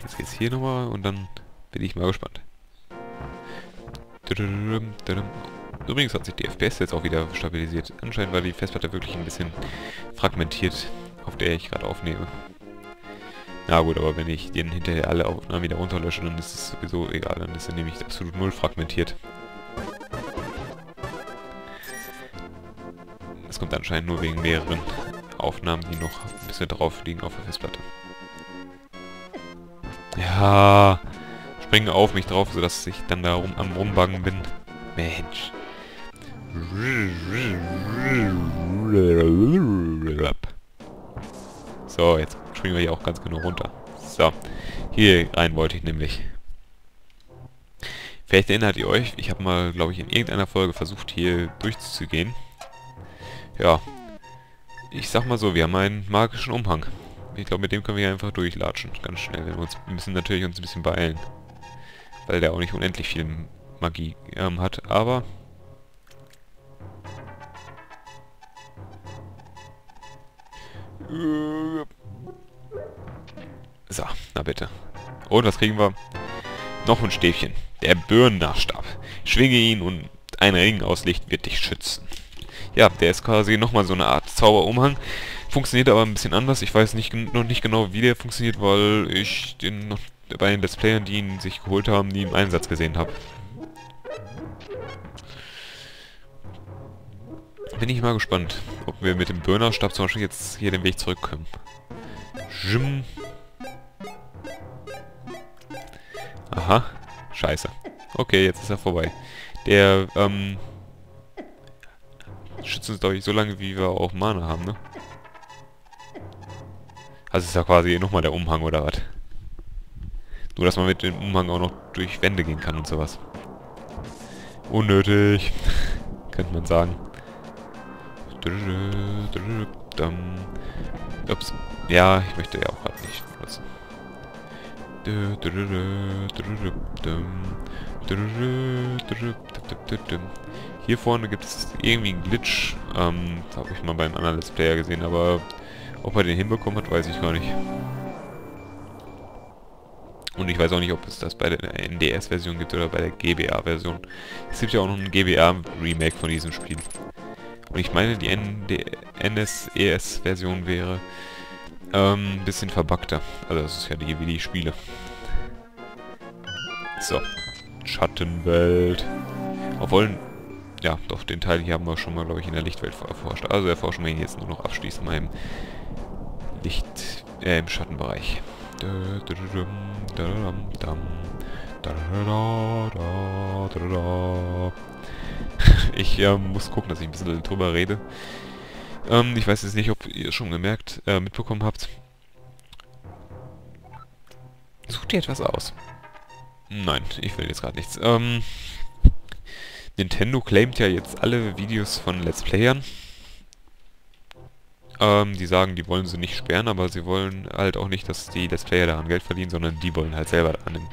jetzt geht's hier nochmal und dann bin ich mal gespannt. Übrigens hat sich die FPS jetzt auch wieder stabilisiert. Anscheinend war die Festplatte wirklich ein bisschen fragmentiert, auf der ich gerade aufnehme. Na gut, aber wenn ich den hinterher alle Aufnahmen wieder runterlösche, dann ist es sowieso egal. Dann ist er nämlich absolut null fragmentiert. Das kommt anscheinend nur wegen mehreren Aufnahmen, die noch ein bisschen drauf liegen auf der Festplatte. Ja, springen auf mich drauf, sodass ich dann da rum, am Rumbaggen bin. Mensch. So, jetzt springen wir hier auch ganz genau runter. So, hier rein wollte ich nämlich. Vielleicht erinnert ihr euch, ich habe mal, glaube ich, in irgendeiner Folge versucht, hier durchzugehen. Ja. Ich sag mal so, wir haben einen magischen Umhang. Ich glaube, mit dem können wir hier einfach durchlatschen. Ganz schnell. Wir, müssen natürlich uns ein bisschen beeilen. Weil der auch nicht unendlich viel Magie ähm, hat. Aber... So, na bitte. Und was kriegen wir? Noch ein Stäbchen. Der Birnennachstab. Schwinge ihn und ein Ring aus Licht wird dich schützen. Ja, der ist quasi nochmal so eine Art Zauberumhang. Funktioniert aber ein bisschen anders. Ich weiß nicht, noch nicht genau, wie der funktioniert, weil ich den noch bei den Let's Playern, die ihn sich geholt haben, nie im Einsatz gesehen habe. Bin ich mal gespannt, ob wir mit dem Burnerstab zum Beispiel jetzt hier den Weg zurückkommen. Jim. Aha. Scheiße. Okay, jetzt ist er vorbei. Der, ähm, schützt uns, glaube ich, so lange, wie wir auch Mana haben, ne? Also ist ja quasi nochmal der Umhang, oder was? Nur, dass man mit dem Umhang auch noch durch Wände gehen kann und sowas. Unnötig, könnte man sagen. Ups. Ja, ich möchte ja auch gerade nicht nutzen. Hier vorne gibt es irgendwie einen Glitch. Ähm, das habe ich mal beim anderen Let's Player gesehen, aber ob er den hinbekommen hat, weiß ich gar nicht. Und ich weiß auch nicht, ob es das bei der NDS-Version gibt oder bei der GBA-Version. Es gibt ja auch noch ein GBA-Remake von diesem Spiel. Und ich meine, die NSES-Version wäre ähm, ein bisschen verbuggter. Also das ist ja die wie die Spiele. So. Schattenwelt. Obwohl, ja, doch, den Teil hier haben wir schon mal, glaube ich, in der Lichtwelt erforscht. Also erforschen wir ihn jetzt nur noch abschließend mal im Licht, äh, im Schattenbereich. Ich äh, muss gucken, dass ich ein bisschen drüber rede. Ähm, ich weiß jetzt nicht, ob ihr schon gemerkt, äh, mitbekommen habt. Sucht ihr etwas aus? Nein, ich will jetzt gerade nichts. Ähm, Nintendo claimt ja jetzt alle Videos von Let's Playern ähm, die sagen, die wollen sie nicht sperren, aber sie wollen halt auch nicht, dass die Let's Player daran Geld verdienen, sondern die wollen halt selber an dem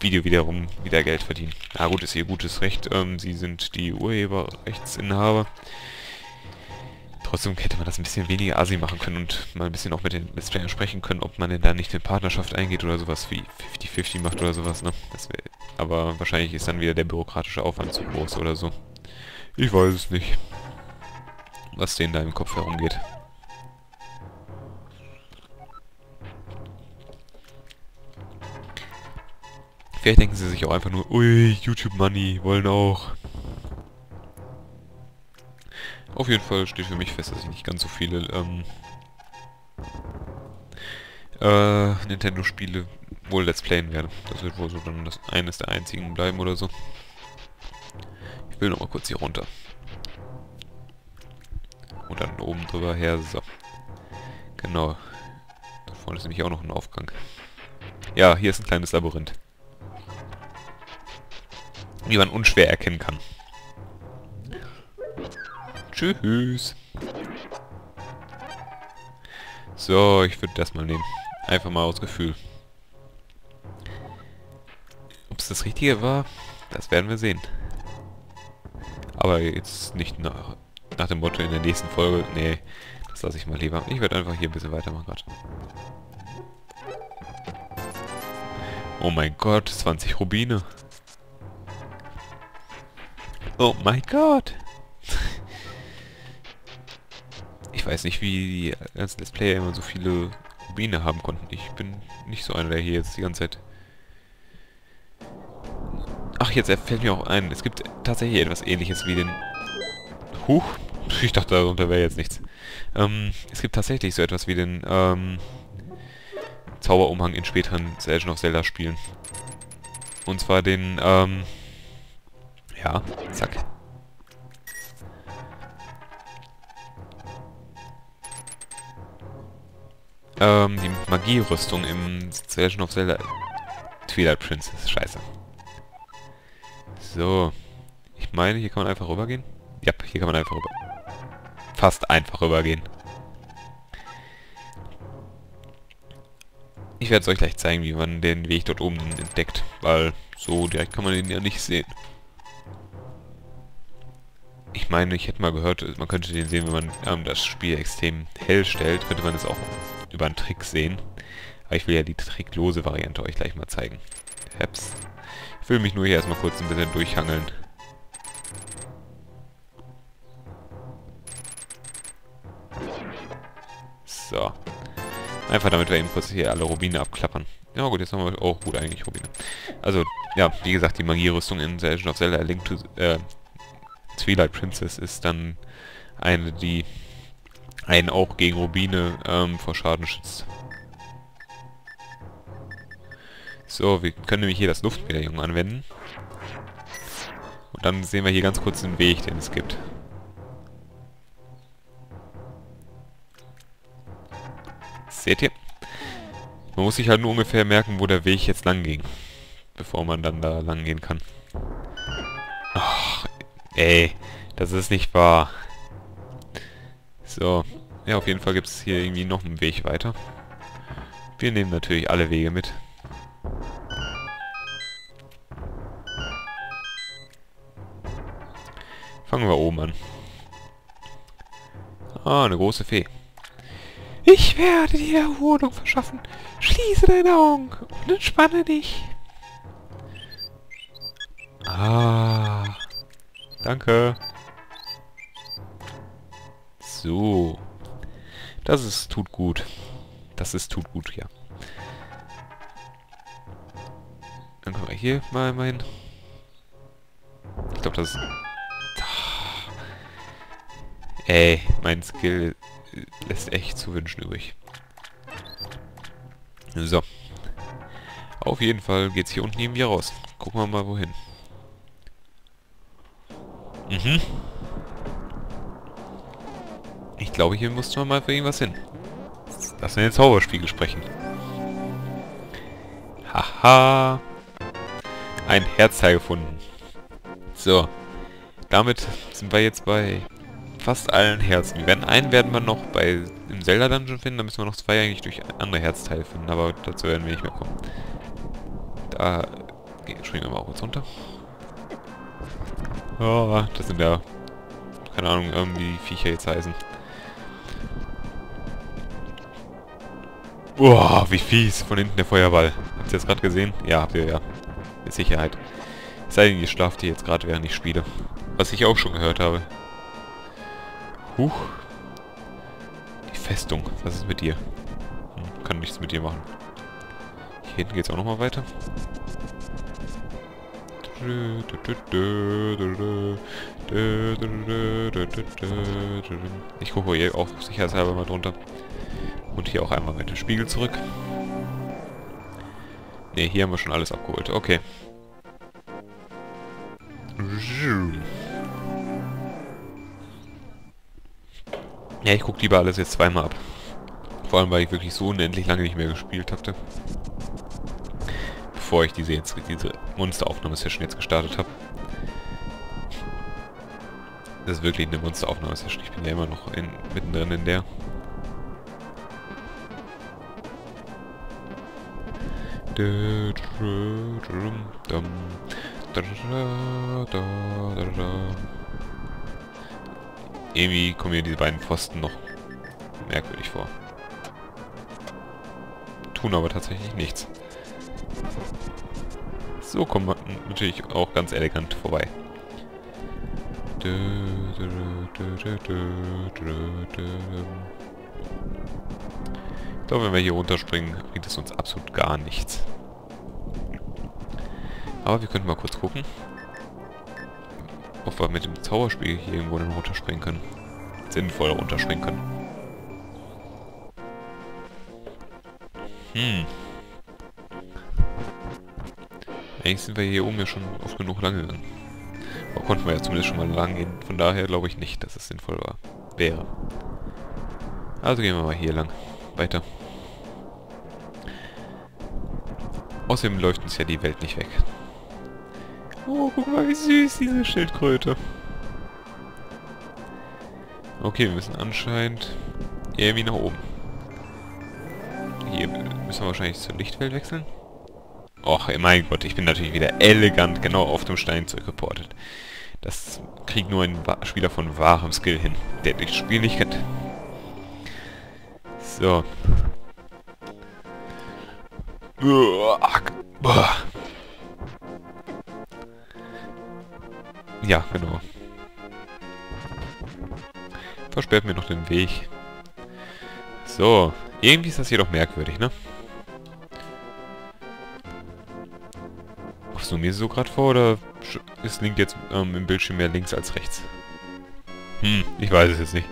Video wiederum wieder Geld verdienen. Na gut, ist ihr gutes Recht. Ähm, sie sind die Urheberrechtsinhaber. Trotzdem hätte man das ein bisschen weniger asi machen können und mal ein bisschen auch mit den Let's Playern sprechen können, ob man denn da nicht eine Partnerschaft eingeht oder sowas wie 50-50 macht oder sowas, ne? Wär, aber wahrscheinlich ist dann wieder der bürokratische Aufwand zu groß oder so. Ich weiß es nicht, was denen da im Kopf herumgeht. Vielleicht denken sie sich auch einfach nur, ui, YouTube Money, wollen auch. Auf jeden Fall steht für mich fest, dass ich nicht ganz so viele ähm, äh, Nintendo-Spiele wohl Let's Playen werde. Das wird wohl so dann das eines der einzigen bleiben oder so. Ich will nochmal kurz hier runter. Und dann oben drüber her, so. Genau. Da vorne ist nämlich auch noch ein Aufgang. Ja, hier ist ein kleines Labyrinth wie man unschwer erkennen kann. Tschüss. So, ich würde das mal nehmen. Einfach mal aus Gefühl. Ob es das Richtige war, das werden wir sehen. Aber jetzt nicht nach, nach dem Motto in der nächsten Folge. Nee, das lasse ich mal lieber. Ich werde einfach hier ein bisschen weitermachen gerade. Oh mein Gott, 20 Rubine. Oh mein Gott. Ich weiß nicht, wie die ganzen Let's Player immer so viele Rubine haben konnten. Ich bin nicht so einer, der hier jetzt die ganze Zeit... Ach, jetzt fällt mir auch ein, es gibt tatsächlich etwas ähnliches wie den... Huch, ich dachte, darunter wäre jetzt nichts. Ähm, es gibt tatsächlich so etwas wie den, ähm, Zauberumhang in späteren Legend of Zelda Spielen. Und zwar den, ähm, ja, zack. Ähm, die Magierüstung im Legend of Zelda Twilight Princess. Scheiße. So. Ich meine, hier kann man einfach rübergehen. Ja, hier kann man einfach rüber. Fast einfach rübergehen. Ich werde es euch gleich zeigen, wie man den Weg dort oben entdeckt, weil so direkt kann man ihn ja nicht sehen. Ich meine, ich hätte mal gehört, man könnte den sehen, wenn man ähm, das Spiel extrem hell stellt, könnte man es auch über einen Trick sehen. Aber ich will ja die tricklose Variante euch gleich mal zeigen. Heps. Ich will mich nur hier erstmal kurz ein bisschen durchhangeln. So. Einfach damit wir eben kurz hier alle Rubine abklappern. Ja gut, jetzt haben wir auch oh, gut eigentlich Rubine. Also, ja, wie gesagt, die Magierüstung in Legend of Zelda Link to äh, Twilight Princess ist dann eine, die einen auch gegen Rubine ähm, vor Schaden schützt. So, wir können nämlich hier das Luftmedaillon anwenden. Und dann sehen wir hier ganz kurz den Weg, den es gibt. Seht ihr? Man muss sich halt nur ungefähr merken, wo der Weg jetzt lang ging. Bevor man dann da lang gehen kann. Ey, das ist nicht wahr. So, ja, auf jeden Fall gibt es hier irgendwie noch einen Weg weiter. Wir nehmen natürlich alle Wege mit. Fangen wir oben an. Ah, eine große Fee. Ich werde dir Erholung verschaffen. Schließe deine Augen und entspanne dich. Ah. Danke. So. Das ist tut gut. Das ist tut gut, ja. Dann können wir hier mal mein... Ich glaube, das ist... Ey, mein Skill lässt echt zu wünschen übrig. So. Auf jeden Fall geht's hier unten irgendwie raus. Gucken wir mal wohin. Mhm. Ich glaube, hier mussten wir mal für irgendwas hin. Lass in den Zauberspiegel sprechen. Haha. Ein Herzteil gefunden. So. Damit sind wir jetzt bei fast allen Herzen. Wir werden einen werden wir noch bei im Zelda Dungeon finden, dann müssen wir noch zwei eigentlich durch andere Herzteile finden, aber dazu werden wir nicht mehr kommen. Da springen wir mal auch kurz runter. Oh, das sind ja keine Ahnung, irgendwie Viecher jetzt heißen. Boah, wie fies. Von hinten der Feuerball. Habt ihr das gerade gesehen? Ja, habt ihr ja. Mit Sicherheit. Es sei denn, ihr schlaft hier jetzt gerade, während ich spiele. Was ich auch schon gehört habe. Huch. Die Festung. Was ist mit dir? Hm, kann nichts mit dir machen. Hier hinten geht's auch nochmal weiter. Ich gucke hier auch sicherheitshalber mal drunter. Und hier auch einmal mit dem Spiegel zurück. Ne, hier haben wir schon alles abgeholt. Okay. Ja, ich gucke lieber alles jetzt zweimal ab. Vor allem, weil ich wirklich so unendlich lange nicht mehr gespielt hatte. Bevor ich diese jetzt diese Monsteraufnahmesession jetzt gestartet habe. Das ist wirklich eine Monsteraufnahmesession. Ich bin ja immer noch in, mittendrin in der. Irgendwie kommen mir diese beiden Pfosten noch merkwürdig vor. Tun aber tatsächlich nichts. So kommen wir natürlich auch ganz elegant vorbei. Ich glaube, wenn wir hier runterspringen, bringt es uns absolut gar nichts. Aber wir könnten mal kurz gucken, ob wir mit dem Zauberspiel hier irgendwo dann runterspringen können. Sinnvoll runterspringen können. Hm. Eigentlich sind wir hier oben ja schon oft genug lang gegangen. Aber konnten wir ja zumindest schon mal lang gehen. Von daher glaube ich nicht, dass es sinnvoll war. Wäre. Also gehen wir mal hier lang. Weiter. Außerdem läuft uns ja die Welt nicht weg. Oh, guck mal, wie süß diese Schildkröte. Okay, wir müssen anscheinend irgendwie nach oben. Hier müssen wir wahrscheinlich zur Lichtwelt wechseln. Och, mein Gott, ich bin natürlich wieder elegant genau auf dem Stein zurückgeportet. Das kriegt nur ein Spieler von wahrem Skill hin, der das Spiel nicht kennt. So. Ja, genau. Versperrt mir noch den Weg. So. Irgendwie ist das hier doch merkwürdig, ne? Machst du mir so gerade vor, oder ist Link jetzt ähm, im Bildschirm mehr links als rechts? Hm, ich weiß es jetzt nicht.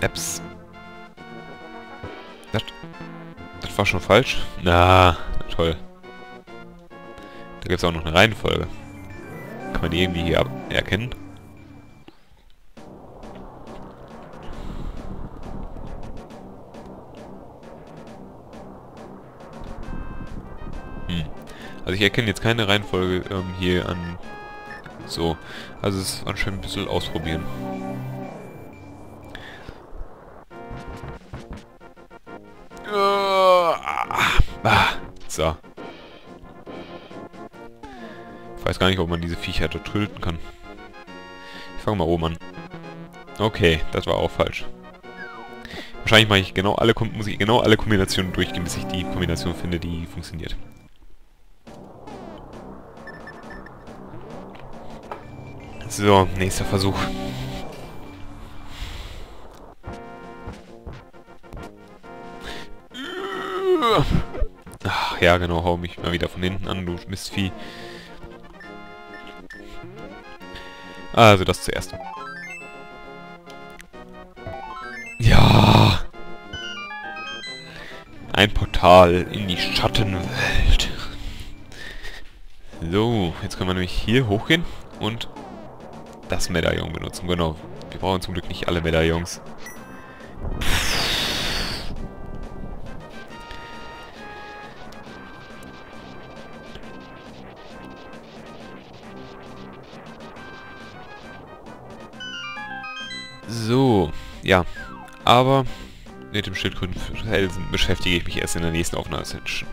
Apps. Das, das war schon falsch? Na toll. Da gibt es auch noch eine Reihenfolge. Kann man die irgendwie hier erkennen? Also ich erkenne jetzt keine Reihenfolge ähm, hier an... So. Also es ist anscheinend ein bisschen ausprobieren. Ah, so. Ich weiß gar nicht, ob man diese Viecher dort töten kann. Ich fange mal oben an. Okay, das war auch falsch. Wahrscheinlich mache ich genau alle, muss ich genau alle Kombinationen durchgehen, bis ich die Kombination finde, die funktioniert. So, nächster Versuch. Ach, ja, genau, hau mich mal wieder von hinten an, du Mistvieh. Also, das zuerst. Ja! Ein Portal in die Schattenwelt. So, jetzt können wir nämlich hier hochgehen und das Medaillon benutzen. Genau, wir brauchen zum Glück nicht alle Medaillons. So, ja. Aber mit dem Schildkrötenfelsen beschäftige ich mich erst in der nächsten Aufnahmesession.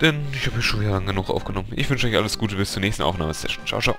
Denn ich habe schon wieder lang genug aufgenommen. Ich wünsche euch alles Gute bis zur nächsten Aufnahmesession. Ciao, ciao.